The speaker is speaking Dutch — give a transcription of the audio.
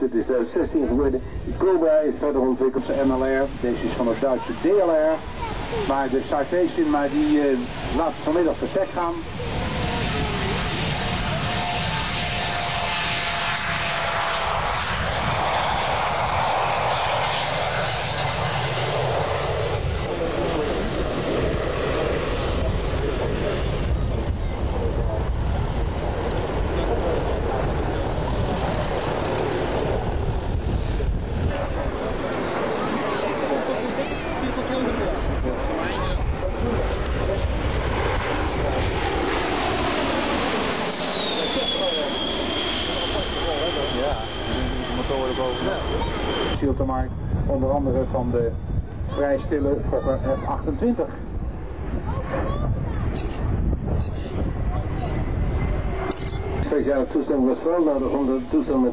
het is 2016 geworden. De Cobra is verder ontwikkeld, de MLR. Deze is van het Duitse DLR. Maar de Citation, maar die eh, laat vanmiddag vertrek gaan. Schiltermarkt, onder andere van de vrij stille Fokker F28. Speciale toestemming was wel nodig om de toestel met